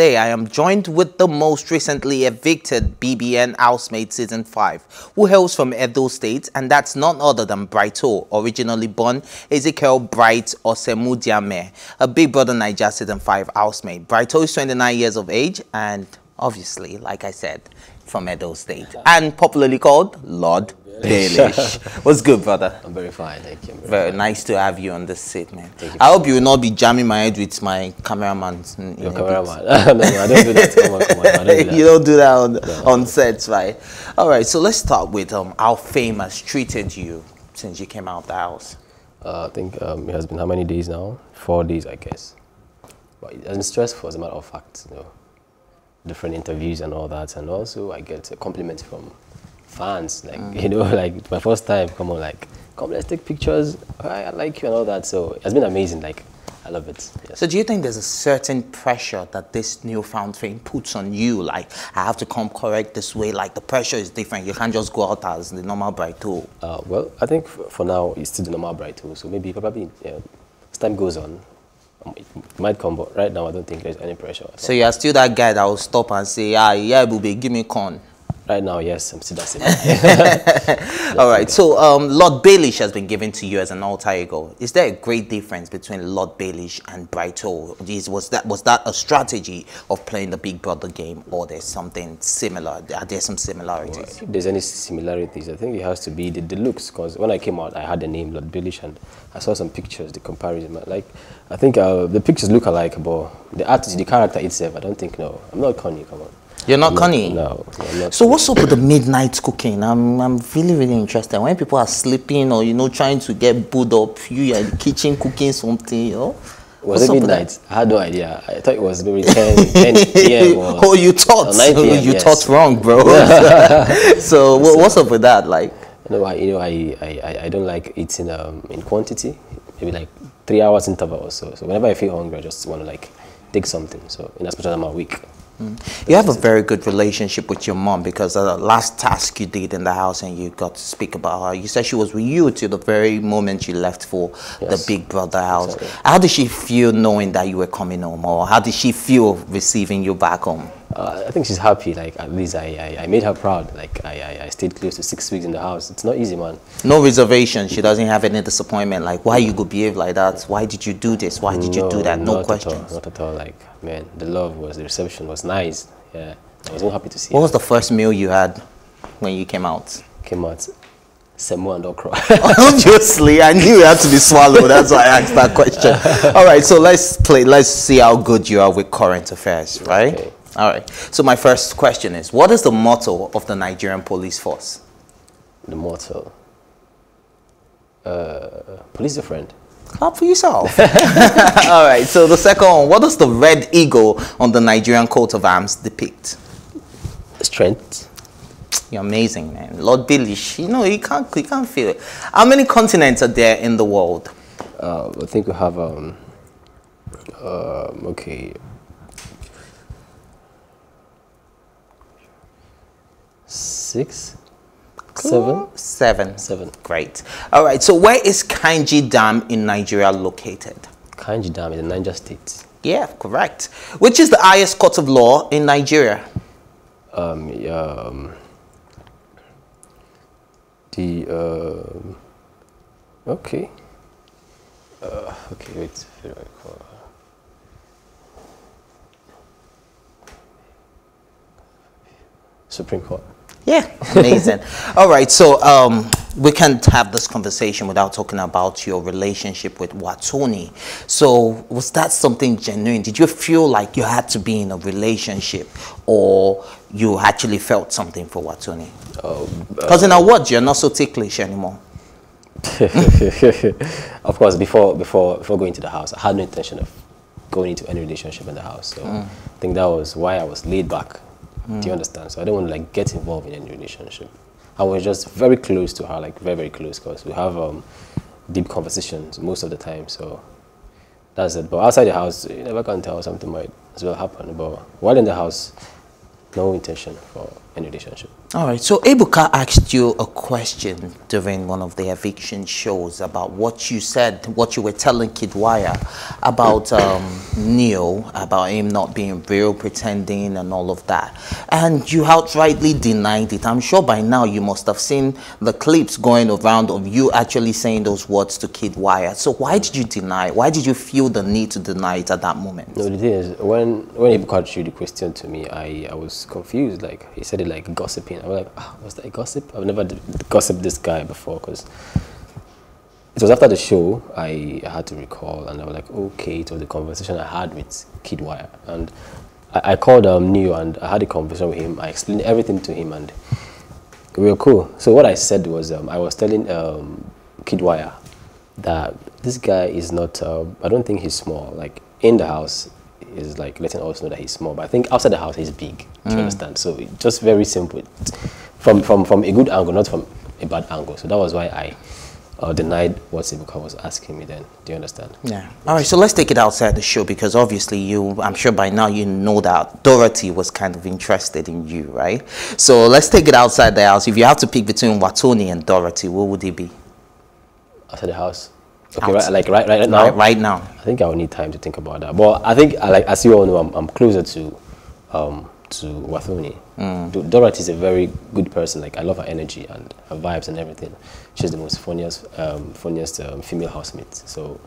Today, I am joined with the most recently evicted BBN housemate season 5, who hails from Edo State, and that's none other than Brighto, originally born Ezekiel Bright Osemudiame, a Big Brother Naija season 5 housemate. Brighto is 29 years of age and obviously, like I said, from Edo State, and popularly called Lord Baelish. What's good, brother? I'm very fine, thank you. Very, very nice to have you on this seat, man. Thank you. I hope you will not be jamming my head with my cameraman. Your cameraman? no, no, I don't do that. Come on, come on. Don't do that. you don't do that on, no. on sets, right? All right, so let's start with um, how fame has treated you since you came out of the house. Uh, I think um, it has been how many days now? Four days, I guess. But it has been stressful, as a matter of fact. You know, different interviews and all that, and also I get a compliment from fans. Like mm. you know, like my first time, come on, like come let's take pictures. I, I like you and all that. So it's been amazing. Like I love it. Yes. So do you think there's a certain pressure that this newfound fame puts on you? Like I have to come correct this way. Like the pressure is different. You can't just go out as the normal Brighto. Uh, well, I think for now it's still the normal Brighto. So maybe probably yeah, as time goes on, um, it might come, but right now I don't think there's any pressure. So you're still that guy that will stop and say, ah, yeah, Bube, give me corn. Right now, yes, I'm still that same. All right. So, um, Lord Baelish has been given to you as an alter ego. Is there a great difference between Lord Baelish and Brighto? Was that was that a strategy of playing the Big Brother game, or there's something similar? Are there some similarities? Well, if there's any similarities, I think it has to be the, the looks. Because when I came out, I had the name Lord Baelish, and I saw some pictures, the comparison. Like, I think uh, the pictures look alike, but the artist, the character itself, I don't think. No, I'm not Connie. Come on. You're not Connie? No. So what's up with the midnight cooking? I'm, I'm really, really interested. When people are sleeping or, you know, trying to get booed up, you are in the kitchen cooking something, you know? Was What's it midnight? I had no idea. I thought it was maybe 10, 10 p.m. oh, you thought. 9 p.m., you yes. thought wrong, bro. so, what's up with that? Like, no, I, you know, I, I, I don't like eating um, in quantity. Maybe like three hours interval or so. So whenever I feel hungry, I just want to like take something. So in as much as I'm awake. Mm. You have a very good relationship with your mom because the last task you did in the house and you got to speak about her, you said she was with you till the very moment you left for yes. the Big Brother house. Exactly. How did she feel knowing that you were coming home or how did she feel receiving you back home? Uh, I think she's happy. Like at least I, I, I made her proud. Like I, I, I, stayed close to six weeks in the house. It's not easy, man. No reservation. She doesn't have any disappointment. Like why you could behave like that? Why did you do this? Why did no, you do that? No questions. At all, not at all. Like man, the love was the reception was nice. Yeah, I was so happy to see. What her. was the first meal you had when you came out? Came out. Semo and okra. Obviously, I knew it had to be swallowed. That's why I asked that question. All right, so let's play. Let's see how good you are with current affairs, right? Okay. All right. So my first question is, what is the motto of the Nigerian police force? The motto? Uh, police a friend. Clap for yourself. All right. So the second one, what does the red eagle on the Nigerian coat of arms depict? Strength. You're amazing, man. Lord Baelish, you know, you can't, you can't feel it. How many continents are there in the world? Uh, I think we have, um, uh, okay, six, seven, seven, seven. Great. All right. So where is Kainji Dam in Nigeria located? Kainji Dam is in Niger State. Yeah, correct. Which is the highest court of law in Nigeria? Um, um, the, uh, okay. Uh, okay, wait. Supreme Court. Yeah, amazing. All right, so um, we can't have this conversation without talking about your relationship with Wathoni. So was that something genuine? Did you feel like you had to be in a relationship or you actually felt something for Wathoni? Because oh, uh, in our words, you're not so ticklish anymore. of course, before, before, before going to the house, I had no intention of going into any relationship in the house. So mm. I think that was why I was laid back Mm. Do you understand? So I don't want to like get involved in any relationship. I was just very close to her, like very, very close, because we have um, deep conversations most of the time. So that's it. But outside the house, you never can tell something might as well happen. But while in the house, no intention for any relationship. All right. So Ebuka asked you a question during one of the eviction shows about what you said, what you were telling Kiddwaya about um, Neo, about him not being real, pretending, and all of that. And you outrightly denied it. I'm sure by now you must have seen the clips going around of you actually saying those words to Kiddwaya. So why did you deny? Why did you feel the need to deny it at that moment? No, the thing is, when when Ebuka threw the question to me, I, I was confused. Like he said it like gossiping. I was like, oh, was that gossip? I've never gossiped this guy before because it was after the show I, I had to recall and I was like, okay, it was the conversation I had with Kiddwaya. And I, I called um, Neo and I had a conversation with him. I explained everything to him and we were cool. So what I said was um, I was telling um, Kiddwaya that this guy is not, uh, I don't think he's small. Like in the house, is like letting us know that he's small. But I think outside the house, he's big. Do you mm. understand? So just very simple. From, from, from a good angle, not from a bad angle. So that was why I uh, denied what Ebuka was asking me then. Do you understand? Yeah. All right, so let's take it outside the show because obviously you, I'm sure by now you know that Dorathy was kind of interested in you, right? So let's take it outside the house. If you have to pick between Wathoni and Dorathy, what would it be? Outside the house? Okay, right, like right, right now. Right, right, now. I think I will need time to think about that. But I think, like as you all know, I'm, I'm closer to um, to Wathoni. Mm. Dorathy is a very good person. Like I love her energy and her vibes and everything. She's the most funniest, um, funniest um, female housemate. So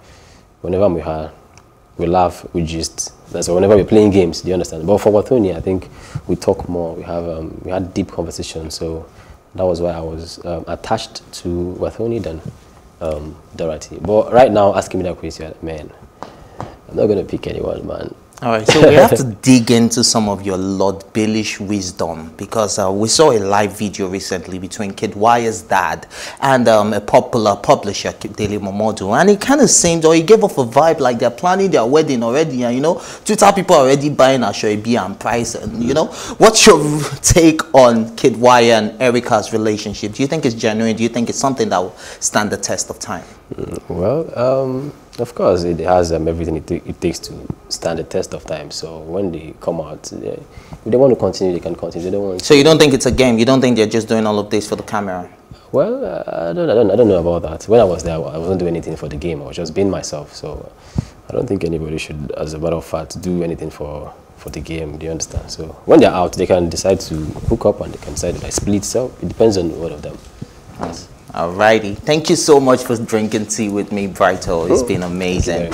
whenever I'm with her, we laugh, we just. That's so whenever we're playing games. Do you understand? But for Wathoni, I think we talk more. We have um, we had deep conversations. So that was why I was um, attached to Wathoni than um, Dorathy. But right now, asking me that question, man, I'm not gonna pick anyone, man. All right, so we have to dig into some of your Lord Baelish wisdom because uh, we saw a live video recently between Kiddwaya's dad and um, a popular publisher, Dele Momodu, and it kind of seemed, or he gave off a vibe like they're planning their wedding already, and you know, Twitter people are already buying Asoebi and price, and you know, what's your take on Kiddwaya and Erica's relationship? Do you think it's genuine? Do you think it's something that will stand the test of time? Mm, well, um of course, it has um, everything it, it, takes to stand the test of time. So when they come out, they, if they want to continue, they can continue. They don't want. So you don't think it's a game? You don't think they're just doing all of this for the camera? Well, uh, I don't, I don't, I don't know about that. When I was there, I wasn't doing anything for the game. I was just being myself. So I don't think anybody should, as a matter of fact, do anything for for the game. Do you understand? So when they're out, they can decide to hook up and they can decide to like split. So it depends on one of them. Yes. Alrighty. Thank you so much for drinking tea with me, Brighto. It's been amazing.